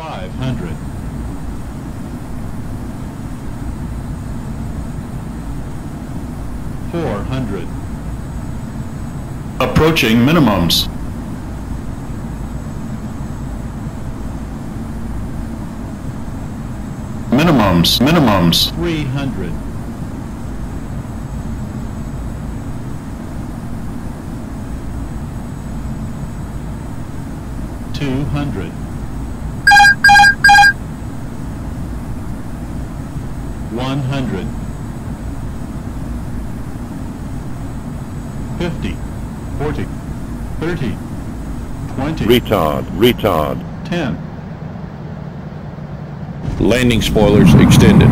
500. Four hundred. Approaching minimums. Minimums, minimums. Three hundred. Two hundred. One hundred. Fifty. Forty. Thirty. Twenty. Retard, retard. Ten. Landing spoilers extended.